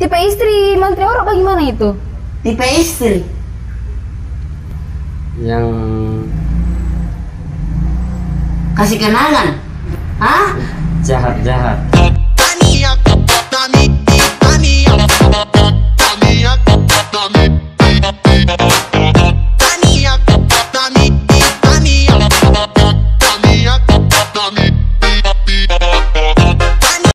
Tipe istri Menteri orang bagaimana itu? Tipe istri. Yang Kasih kenangan. ah jahat-jahat.